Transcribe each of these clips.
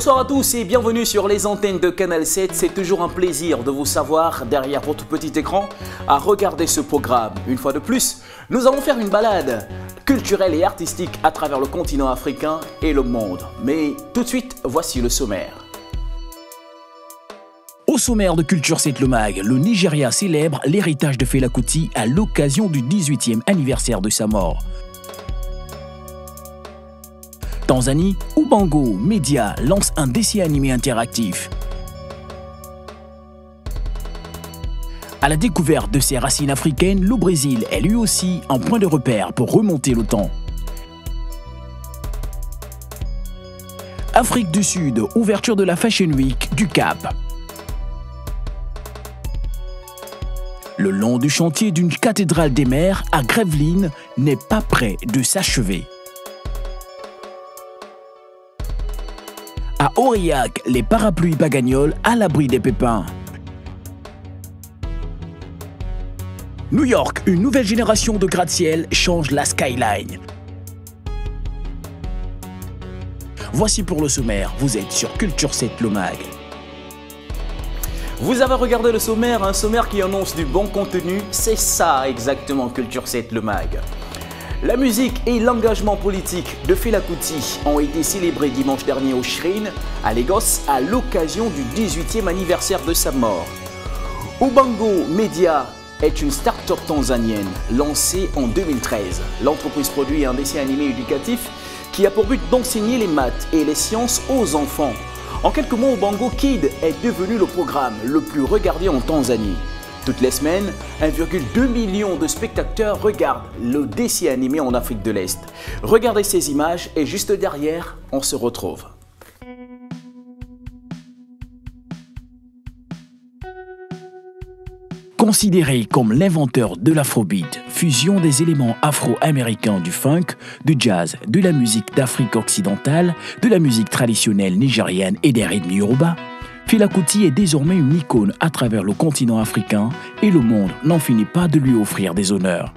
Bonsoir à tous et bienvenue sur les antennes de Canal 7. C'est toujours un plaisir de vous savoir derrière votre petit écran à regarder ce programme. Une fois de plus, nous allons faire une balade culturelle et artistique à travers le continent africain et le monde. Mais tout de suite, voici le sommaire. Au sommaire de Culture 7 le Mag, le Nigeria célèbre l'héritage de Fela Kuti à l'occasion du 18e anniversaire de sa mort. Tanzanie, Ubango Media lance un dessin animé interactif. À la découverte de ses racines africaines, le Brésil est lui aussi un point de repère pour remonter le temps. Afrique du Sud, ouverture de la Fashion Week du Cap. Le long du chantier d'une cathédrale des mers à Grèveline n'est pas près de s'achever. Aurillac, les parapluies bagagnoles à l'abri des pépins. New York, une nouvelle génération de gratte-ciel change la skyline. Voici pour le sommaire, vous êtes sur Culture 7 le mag. Vous avez regardé le sommaire, un sommaire qui annonce du bon contenu, c'est ça exactement Culture 7 le mag. La musique et l'engagement politique de Fela Kuti ont été célébrés dimanche dernier au Shrine, à Lagos, à l'occasion du 18e anniversaire de sa mort. Ubango Media est une start-up tanzanienne lancée en 2013. L'entreprise produit un dessin animé éducatif qui a pour but d'enseigner les maths et les sciences aux enfants. En quelques mots, Bango Kid est devenu le programme le plus regardé en Tanzanie. Toutes les semaines, 1,2 million de spectateurs regardent le dessin animé en Afrique de l'Est. Regardez ces images et juste derrière, on se retrouve. Considéré comme l'inventeur de l'afrobeat, fusion des éléments afro-américains du funk, du jazz, de la musique d'Afrique occidentale, de la musique traditionnelle nigérienne et des rythmes yoruba, Fela Kuti est désormais une icône à travers le continent africain et le monde n'en finit pas de lui offrir des honneurs.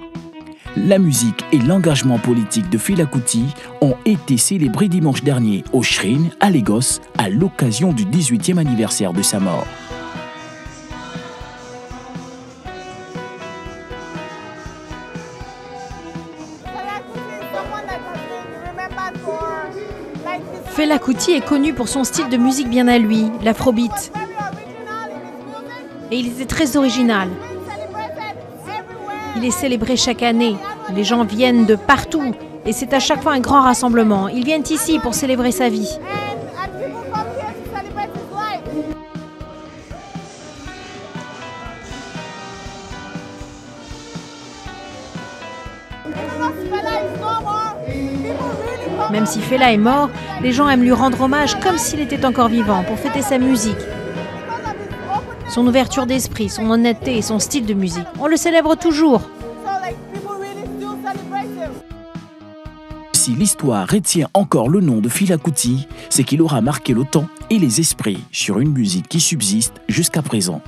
La musique et l'engagement politique de Fela Kuti ont été célébrés dimanche dernier au Shrine à Lagos à l'occasion du 18e anniversaire de sa mort. Fela est connu pour son style de musique bien à lui, l'afrobeat. Et il était très original. Il est célébré chaque année. Les gens viennent de partout et c'est à chaque fois un grand rassemblement. Ils viennent ici pour célébrer sa vie. Si Fela est mort, les gens aiment lui rendre hommage comme s'il était encore vivant pour fêter sa musique. Son ouverture d'esprit, son honnêteté et son style de musique. On le célèbre toujours. Si l'histoire retient encore le nom de Fela Kuti, c'est qu'il aura marqué le temps et les esprits sur une musique qui subsiste jusqu'à présent.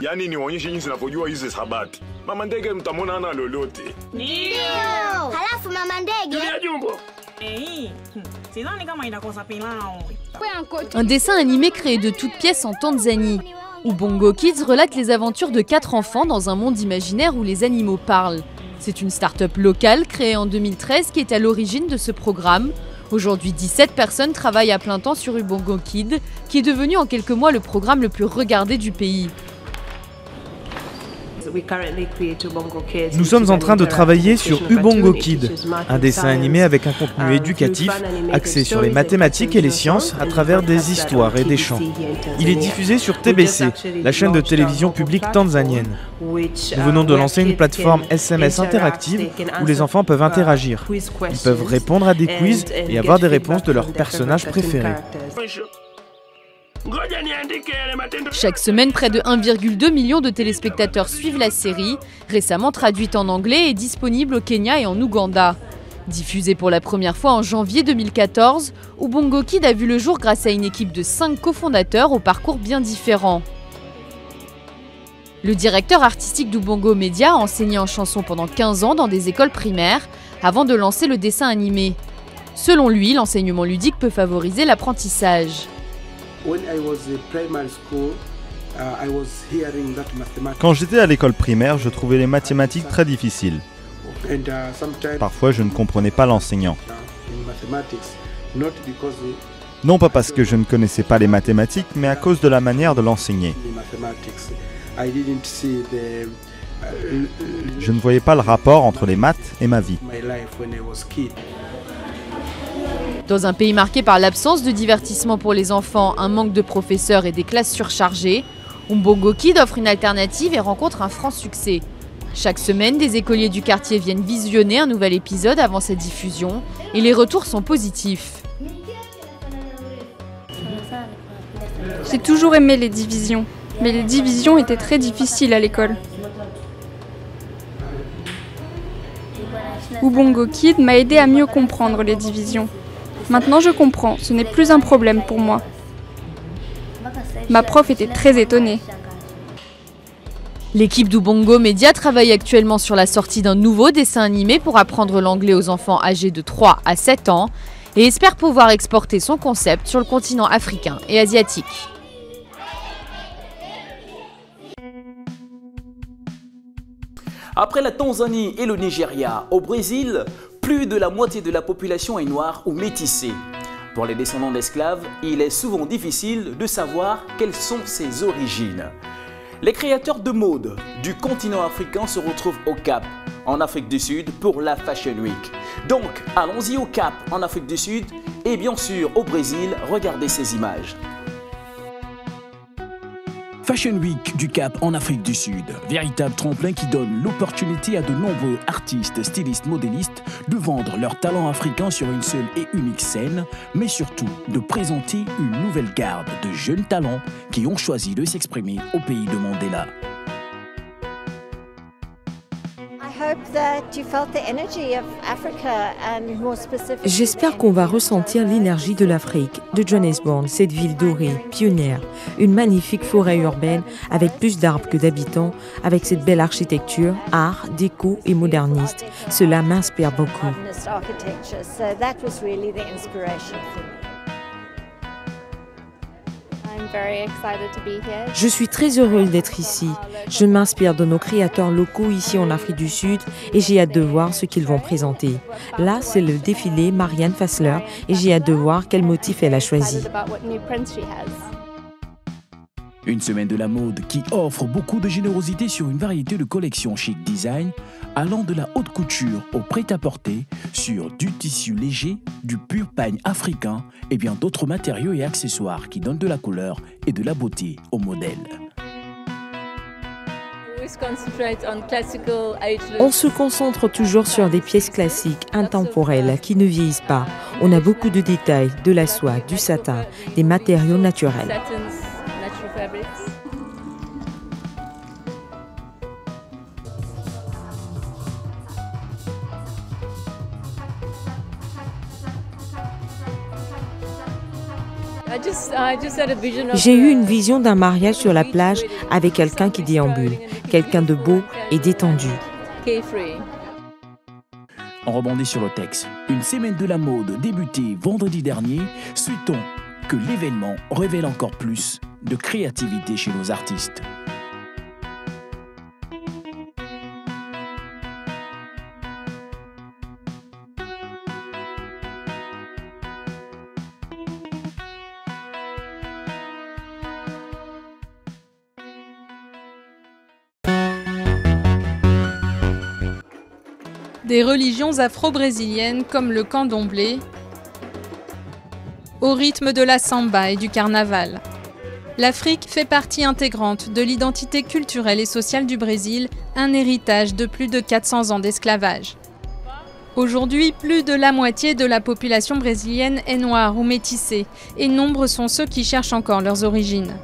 Yani nionyeshe jinsi navyojua hizi sabati mama ndege mtamwona ana lolote Halafu mama ndege? Ya jumbo Ei, sidhani kama itakosa pilau. Un dessin animé créé de toutes pièces en Tanzanie, où Bongo Kids relate les aventures de quatre enfants dans un monde imaginaire où les animaux parlent. C'est une start-up locale créée en 2013 qui est à l'origine de ce programme. Aujourd'hui, 17 personnes travaillent à plein temps sur Ubongo Kid, qui est devenu en quelques mois le programme le plus regardé du pays. Nous sommes en train de travailler sur Ubongo Kid, un dessin animé avec un contenu éducatif axé sur les mathématiques et les sciences à travers des histoires et des chants. Il est diffusé sur TBC, la chaîne de télévision publique tanzanienne. Nous venons de lancer une plateforme SMS interactive où les enfants peuvent interagir. Ils peuvent répondre à des quiz et avoir des réponses de leurs personnages préférés. Chaque semaine, près de 1,2 million de téléspectateurs suivent la série, récemment traduite en anglais et disponible au Kenya et en Ouganda. Diffusée pour la première fois en janvier 2014, Ubongo Kid a vu le jour grâce à une équipe de 5 cofondateurs au parcours bien différent. Le directeur artistique d'Ubongo Media a enseigné en chanson pendant 15 ans dans des écoles primaires avant de lancer le dessin animé. Selon lui, l'enseignement ludique peut favoriser l'apprentissage. Quand j'étais à l'école primaire, je trouvais les mathématiques très difficiles. Parfois, je ne comprenais pas l'enseignant. Non pas parce que je ne connaissais pas les mathématiques, mais à cause de la manière de l'enseigner. Je ne voyais pas le rapport entre les maths et ma vie. Dans un pays marqué par l'absence de divertissement pour les enfants, un manque de professeurs et des classes surchargées, Umbongo Kid offre une alternative et rencontre un franc succès. Chaque semaine, des écoliers du quartier viennent visionner un nouvel épisode avant sa diffusion et les retours sont positifs. J'ai toujours aimé les divisions mais les divisions étaient très difficiles à l'école. Ubongo Kid m'a aidé à mieux comprendre les divisions. Maintenant je comprends, ce n'est plus un problème pour moi. Ma prof était très étonnée. L'équipe d'Ubongo Media travaille actuellement sur la sortie d'un nouveau dessin animé pour apprendre l'anglais aux enfants âgés de 3 à 7 ans et espère pouvoir exporter son concept sur le continent africain et asiatique. Après la Tanzanie et le Nigeria, au Brésil, plus de la moitié de la population est noire ou métissée. Pour les descendants d'esclaves, il est souvent difficile de savoir quelles sont ses origines. Les créateurs de mode du continent africain se retrouvent au Cap, en Afrique du Sud, pour la Fashion Week. Donc, allons-y au Cap, en Afrique du Sud, et bien sûr au Brésil, regardez ces images. Fashion Week du Cap en Afrique du Sud. Véritable tremplin qui donne l'opportunité à de nombreux artistes, stylistes, modélistes de vendre leur talent africain sur une seule et unique scène, mais surtout de présenter une nouvelle garde de jeunes talents qui ont choisi de s'exprimer au pays de Mandela. J'espère qu'on va ressentir l'énergie de l'Afrique, de Johannesburg, cette ville dorée, pionnière, une magnifique forêt urbaine avec plus d'arbres que d'habitants, avec cette belle architecture, art, déco et moderniste. Cela m'inspire beaucoup. Je suis très heureuse d'être ici. Je m'inspire de nos créateurs locaux ici en Afrique du Sud et j'ai hâte de voir ce qu'ils vont présenter. Là, c'est le défilé Marianne Fassler et j'ai hâte de voir quel motif elle a choisi. Une semaine de la mode qui offre beaucoup de générosité sur une variété de collections chic design, allant de la haute couture au prêt-à-porter, sur du tissu léger, du pur pagne africain et bien d'autres matériaux et accessoires qui donnent de la couleur et de la beauté au modèle. On se concentre toujours sur des pièces classiques, intemporelles, qui ne vieillissent pas. On a beaucoup de détails, de la soie, du satin, des matériaux naturels. J'ai eu une vision d'un mariage sur la plage avec quelqu'un qui déambule, quelqu'un de beau et détendu. On rebondit sur le texte. Une semaine de la mode débutée vendredi dernier, souhaitons que l'événement révèle encore plus de créativité chez nos artistes. des religions afro-brésiliennes comme le candomblé, au rythme de la samba et du carnaval. L'Afrique fait partie intégrante de l'identité culturelle et sociale du Brésil, un héritage de plus de 400 ans d'esclavage. Aujourd'hui, plus de la moitié de la population brésilienne est noire ou métissée, et nombreux sont ceux qui cherchent encore leurs origines.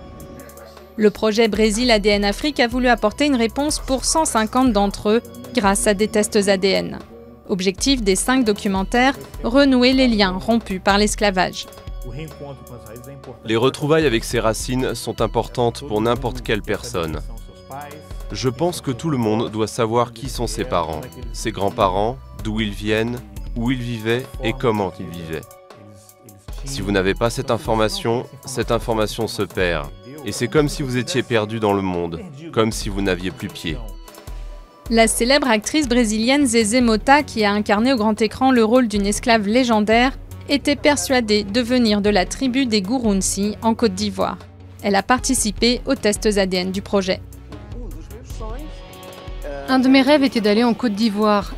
Le projet Brésil ADN Afrique a voulu apporter une réponse pour 150 d'entre eux grâce à des tests ADN. Objectif des cinq documentaires, renouer les liens rompus par l'esclavage. Les retrouvailles avec ses racines sont importantes pour n'importe quelle personne. Je pense que tout le monde doit savoir qui sont ses parents, ses grands-parents, d'où ils viennent, où ils vivaient et comment ils vivaient. Si vous n'avez pas cette information, cette information se perd. Et c'est comme si vous étiez perdu dans le monde, comme si vous n'aviez plus pied. La célèbre actrice brésilienne Zezé Mota, qui a incarné au grand écran le rôle d'une esclave légendaire, était persuadée de venir de la tribu des Gurunsi en Côte d'Ivoire. Elle a participé aux tests ADN du projet. Un de mes rêves était d'aller en Côte d'Ivoire.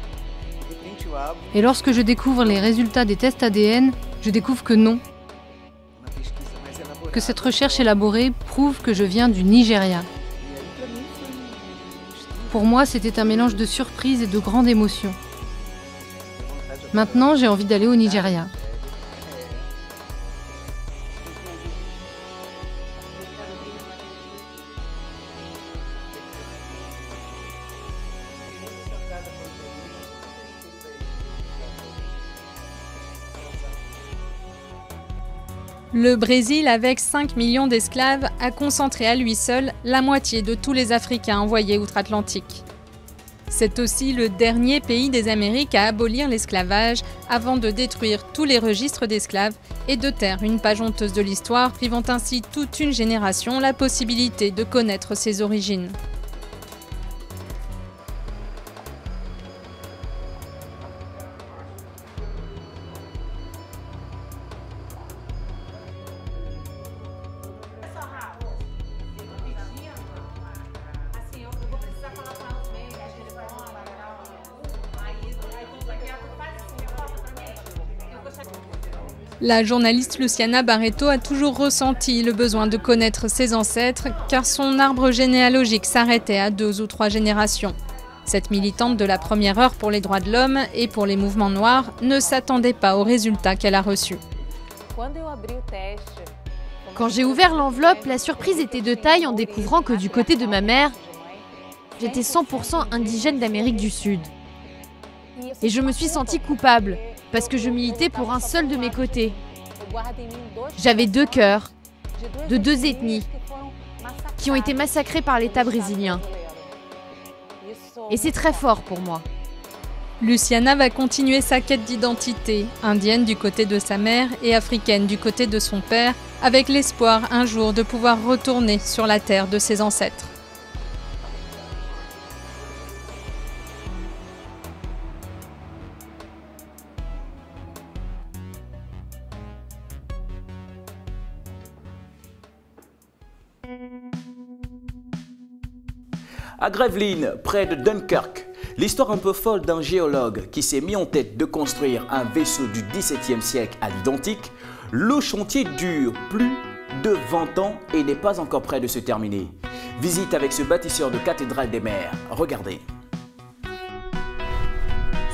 Et lorsque je découvre les résultats des tests ADN, je découvre que non. Que cette recherche élaborée prouve que je viens du Nigeria. Pour moi, c'était un mélange de surprise et de grande émotion. Maintenant, j'ai envie d'aller au Nigeria. Le Brésil, avec 5 millions d'esclaves, a concentré à lui seul la moitié de tous les Africains envoyés outre-Atlantique. C'est aussi le dernier pays des Amériques à abolir l'esclavage avant de détruire tous les registres d'esclaves et de taire une page honteuse de l'histoire, privant ainsi toute une génération la possibilité de connaître ses origines. La journaliste Luciana Barreto a toujours ressenti le besoin de connaître ses ancêtres car son arbre généalogique s'arrêtait à deux ou trois générations. Cette militante de la première heure pour les droits de l'homme et pour les mouvements noirs ne s'attendait pas aux résultats qu'elle a reçus. Quand j'ai ouvert l'enveloppe, la surprise était de taille en découvrant que du côté de ma mère, j'étais 100% indigène d'Amérique du Sud. Et je me suis sentie coupable parce que je militais pour un seul de mes côtés. J'avais deux cœurs, de deux ethnies, qui ont été massacrés par l'État brésilien. Et c'est très fort pour moi. Luciana va continuer sa quête d'identité, indienne du côté de sa mère et africaine du côté de son père, avec l'espoir un jour de pouvoir retourner sur la terre de ses ancêtres. À Gravelines, près de Dunkerque, l'histoire un peu folle d'un géologue qui s'est mis en tête de construire un vaisseau du XVIIe siècle à l'identique, le chantier dure plus de 20 ans et n'est pas encore prêt de se terminer. Visite avec ce bâtisseur de cathédrale des mers. Regardez.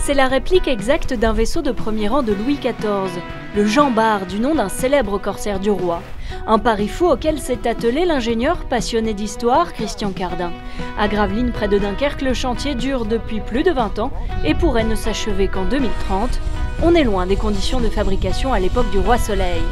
C'est la réplique exacte d'un vaisseau de premier rang de Louis XIV, le Jean Bart, du nom d'un célèbre corsaire du roi. Un pari fou auquel s'est attelé l'ingénieur passionné d'histoire Christian Cardin. À Gravelines, près de Dunkerque, le chantier dure depuis plus de 20 ans et pourrait ne s'achever qu'en 2030. On est loin des conditions de fabrication à l'époque du roi Soleil.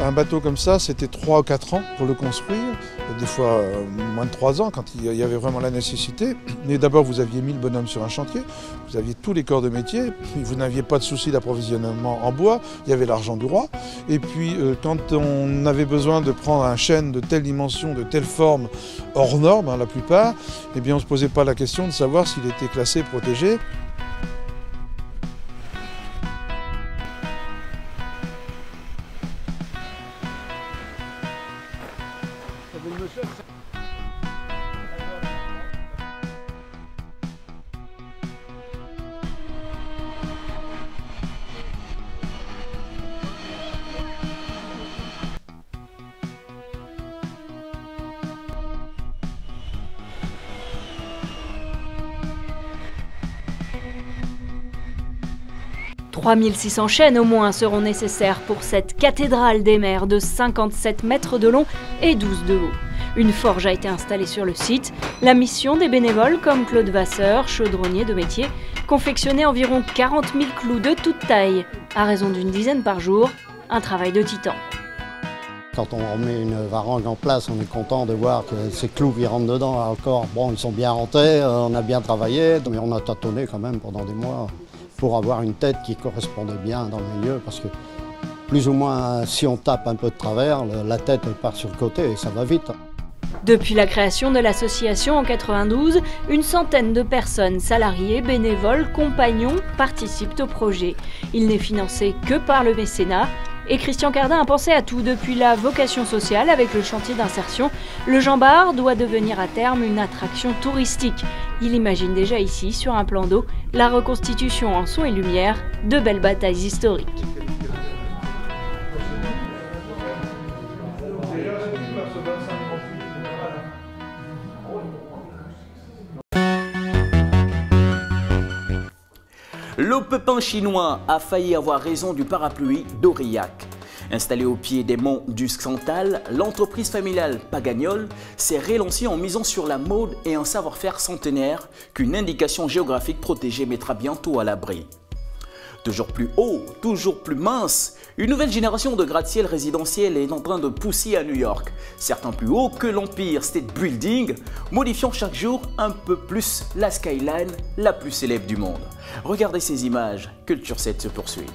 Un bateau comme ça, c'était 3 ou 4 ans pour le construire, des fois euh, moins de 3 ans quand il y avait vraiment la nécessité. Mais d'abord, vous aviez 1000 bonhommes sur un chantier, vous aviez tous les corps de métier, vous n'aviez pas de souci d'approvisionnement en bois, il y avait l'argent du roi. Et puis, euh, quand on avait besoin de prendre un chêne de telle dimension, de telle forme, hors norme, hein, la plupart, eh bien, on ne se posait pas la question de savoir s'il était classé, protégé. 3600 chaînes au moins seront nécessaires pour cette cathédrale des mers de 57 mètres de long et 12 de haut. Une forge a été installée sur le site. La mission des bénévoles comme Claude Vasseur, chaudronnier de métier, confectionnait environ 40 000 clous de toute taille, à raison d'une dizaine par jour, un travail de titan. Quand on remet une varangue en place, on est content de voir que ces clous qui rentrent dedans, encore, bon, ils sont bien rentrés, euh, on a bien travaillé, mais on a tâtonné quand même pendant des mois pour avoir une tête qui correspondait bien dans le milieu, parce que plus ou moins, si on tape un peu de travers, la tête part sur le côté et ça va vite. Depuis la création de l'association en 92, une centaine de personnes, salariés, bénévoles, compagnons, participent au projet. Il n'est financé que par le mécénat. Et Christian Cardin a pensé à tout depuis la vocation sociale avec le chantier d'insertion. Le Jean Bar doit devenir à terme une attraction touristique. Il imagine déjà ici, sur un plan d'eau, la reconstitution en son et lumière de belles batailles historiques. Le pépin chinois a failli avoir raison du parapluie d'Aurillac. Installé au pied des monts du Xantal, l'entreprise familiale Pagagnol s'est relancée en misant sur la mode et un savoir-faire centenaire qu'une indication géographique protégée mettra bientôt à l'abri. Toujours plus haut, toujours plus mince, une nouvelle génération de gratte-ciel résidentiels est en train de pousser à New York. Certains plus hauts que l'Empire State Building, modifiant chaque jour un peu plus la skyline la plus célèbre du monde. Regardez ces images, Culture 7 se poursuit.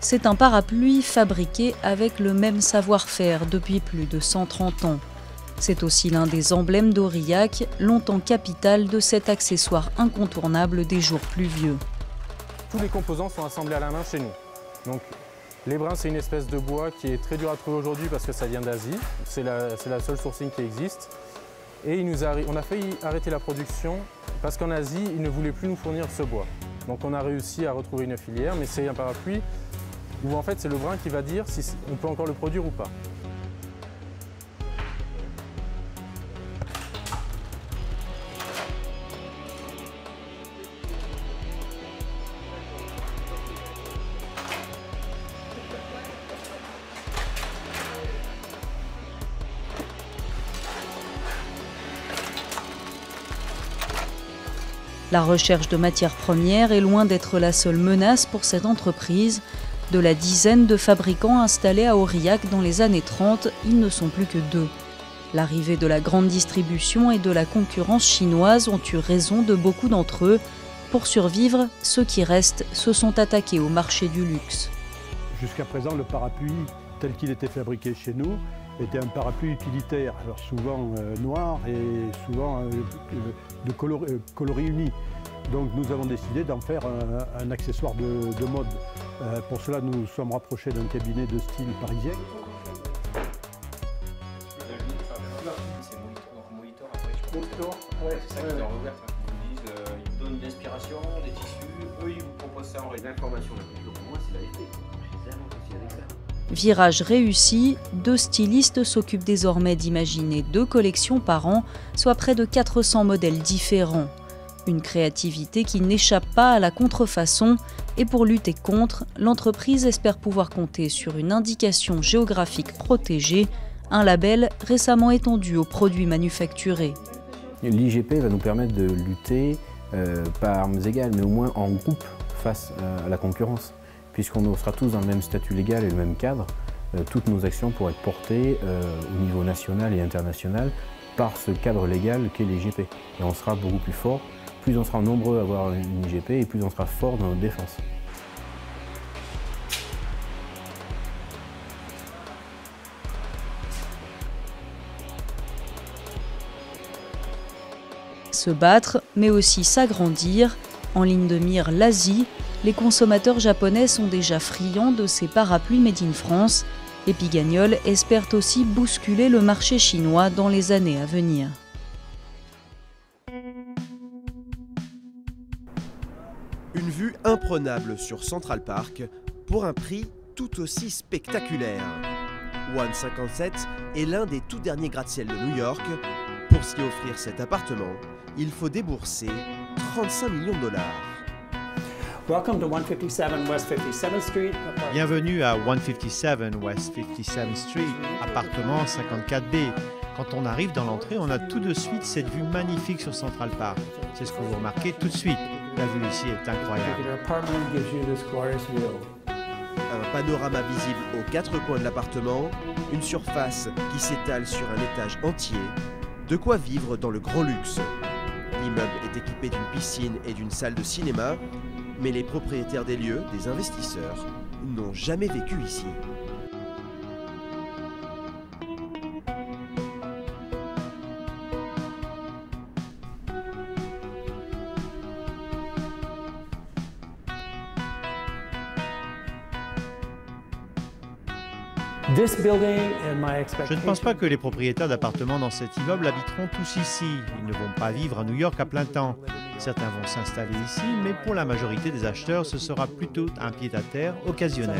C'est un parapluie fabriqué avec le même savoir-faire depuis plus de 130 ans. C'est aussi l'un des emblèmes d'Aurillac, longtemps capitale de cet accessoire incontournable des jours pluvieux. Tous les composants sont assemblés à la main chez nous. Donc, les brins, c'est une espèce de bois qui est très dur à trouver aujourd'hui parce que ça vient d'Asie. C'est la, seule sourcing qui existe. Et on a failli arrêter la production parce qu'en Asie, ils ne voulaient plus nous fournir ce bois. Donc on a réussi à retrouver une filière, mais c'est un parapluie où en fait c'est le brin qui va dire si on peut encore le produire ou pas. La recherche de matières premières est loin d'être la seule menace pour cette entreprise. De la dizaine de fabricants installés à Aurillac dans les années 30, ils ne sont plus que deux. L'arrivée de la grande distribution et de la concurrence chinoise ont eu raison de beaucoup d'entre eux. Pour survivre, ceux qui restent se sont attaqués au marché du luxe. Jusqu'à présent, le parapluie tel qu'il était fabriqué chez nous était un parapluie utilitaire, alors souvent euh, noir et souvent euh, de euh, coloris unis. Donc nous avons décidé d'en faire un, accessoire de, mode. pour cela, nous nous sommes rapprochés d'un cabinet de style parisien. Ils vous donnent l'inspiration, des tissus, eux ils vous proposent ça en d'information. Donc moi c'est la j'ai vraiment aussi avec ça. Virage réussi, deux stylistes s'occupent désormais d'imaginer deux collections par an, soit près de 400 modèles différents. Une créativité qui n'échappe pas à la contrefaçon et pour lutter contre, l'entreprise espère pouvoir compter sur une indication géographique protégée, un label récemment étendu aux produits manufacturés. L'IGP va nous permettre de lutter euh, par armes égales, mais au moins en groupe face euh, à la concurrence puisqu'on sera tous dans le même statut légal et le même cadre, euh, toutes nos actions pourraient être portées euh, au niveau national et international par ce cadre légal qu'est l'IGP. Et on sera beaucoup plus fort, plus on sera nombreux à avoir une IGP et plus on sera fort dans notre défense. Se battre, mais aussi s'agrandir, en ligne de mire l'Asie, les consommateurs japonais sont déjà friands de ces parapluies made in France. Et Pigagnol espère aussi bousculer le marché chinois dans les années à venir. Une vue imprenable sur Central Park pour un prix tout aussi spectaculaire. One 57 est l'un des tout derniers gratte-ciel de New York. Pour s'y offrir cet appartement, il faut débourser 35 millions de dollars. Bienvenue à 157 West 57th Street, appartement 54B. Quand on arrive dans l'entrée, on a tout de suite cette vue magnifique sur Central Park. C'est ce que vous remarquez tout de suite. La vue ici est incroyable. un panorama visible aux quatre coins de l'appartement, une surface qui s'étale sur un étage entier, de quoi vivre dans le grand luxe. L'immeuble est équipé d'une piscine et d'une salle de cinéma, mais les propriétaires des lieux, des investisseurs, n'ont jamais vécu ici. Je ne pense pas que les propriétaires d'appartements dans cet immeuble habiteront tous ici. Ils ne vont pas vivre à New York à plein temps. Certains vont s'installer ici, mais pour la majorité des acheteurs, ce sera plutôt un pied-à-terre occasionnel.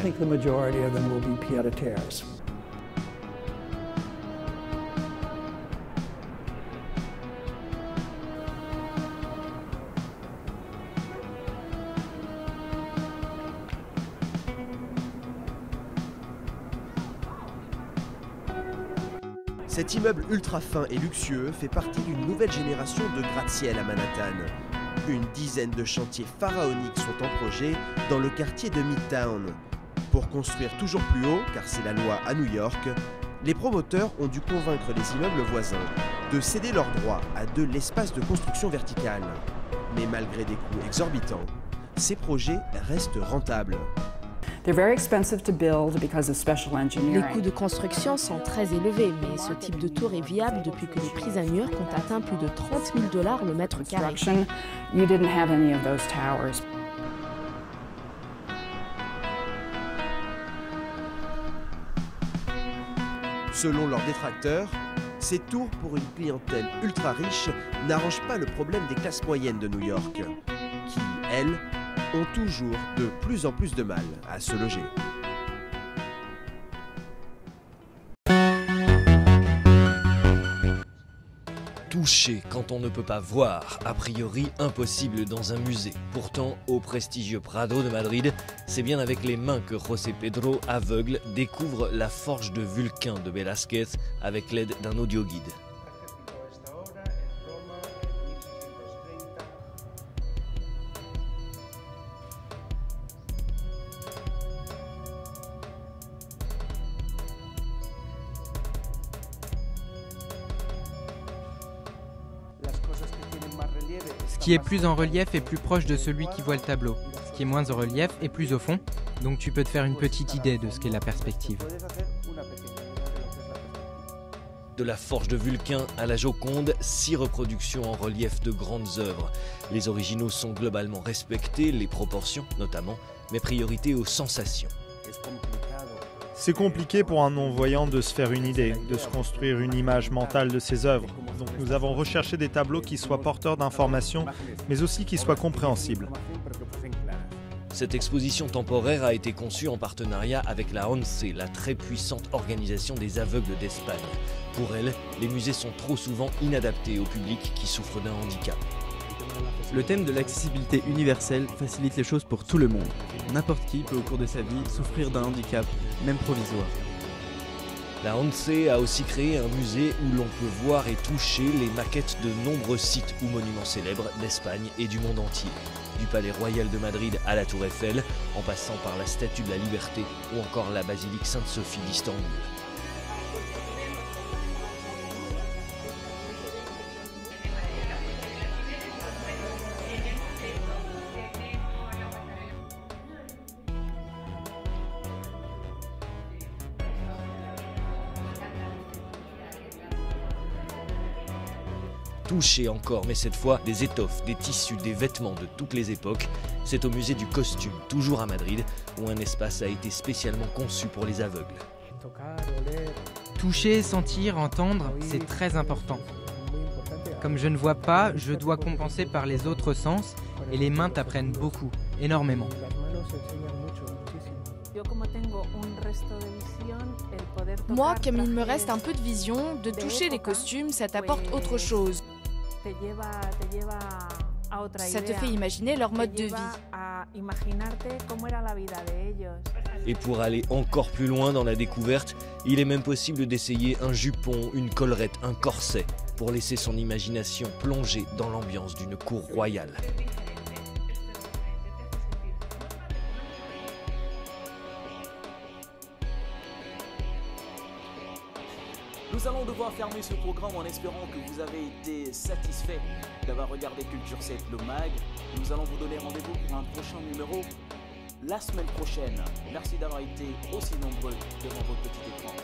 Cet immeuble ultra fin et luxueux fait partie d'une nouvelle génération de gratte-ciel à Manhattan. Une dizaine de chantiers pharaoniques sont en projet dans le quartier de Midtown. Pour construire toujours plus haut, car c'est la loi à New York, les promoteurs ont dû convaincre les immeubles voisins de céder leurs droits à de l'espace de construction verticale. Mais malgré des coûts exorbitants, ces projets restent rentables. Les coûts de construction sont très élevés, mais ce type de tour est viable depuis que les prix à New York ont atteint plus de 30 000 dollars le mètre carré. Selon leurs détracteurs, ces tours pour une clientèle ultra riche n'arrangent pas le problème des classes moyennes de New York, qui, elles, toujours de plus en plus de mal à se loger. Toucher quand on ne peut pas voir, a priori impossible dans un musée. Pourtant, au prestigieux Prado de Madrid, c'est bien avec les mains que José Pedro, aveugle, découvre la forge de Vulcain de Velázquez avec l'aide d'un audioguide. Ce qui est plus en relief est plus proche de celui qui voit le tableau. Ce qui est moins en relief est plus au fond, donc tu peux te faire une petite idée de ce qu'est la perspective. De la Forge de Vulcain à la Joconde, six reproductions en relief de grandes œuvres. Les originaux sont globalement respectés, les proportions notamment, mais priorité aux sensations. C'est compliqué pour un non-voyant de se faire une idée, de se construire une image mentale de ses œuvres. Donc nous avons recherché des tableaux qui soient porteurs d'informations, mais aussi qui soient compréhensibles. Cette exposition temporaire a été conçue en partenariat avec la ONCE, la très puissante organisation des aveugles d'Espagne. Pour elle, les musées sont trop souvent inadaptés au public qui souffre d'un handicap. Le thème de l'accessibilité universelle facilite les choses pour tout le monde. N'importe qui peut au cours de sa vie souffrir d'un handicap, même provisoire. La ONCE a aussi créé un musée où l'on peut voir et toucher les maquettes de nombreux sites ou monuments célèbres d'Espagne et du monde entier. Du Palais Royal de Madrid à la Tour Eiffel, en passant par la Statue de la Liberté ou encore la Basilique Sainte-Sophie d'Istanbul. Toucher encore, mais cette fois des étoffes, des tissus, des vêtements de toutes les époques. C'est au musée du costume, toujours à Madrid, où un espace a été spécialement conçu pour les aveugles. Toucher, sentir, entendre, c'est très important. Comme je ne vois pas, je dois compenser par les autres sens, et les mains t'apprennent beaucoup, énormément. Moi, comme il me reste un peu de vision, de toucher les costumes, ça t'apporte autre chose. Ça te fait imaginer leur mode de vie. Et pour aller encore plus loin dans la découverte, il est même possible d'essayer un jupon, une collerette, un corset, pour laisser son imagination plonger dans l'ambiance d'une cour royale. Nous allons devoir fermer ce programme en espérant que vous avez été satisfait d'avoir regardé Culture 7 le mag. Nous allons vous donner rendez-vous pour un prochain numéro la semaine prochaine. Merci d'avoir été aussi nombreux devant votre petit écran.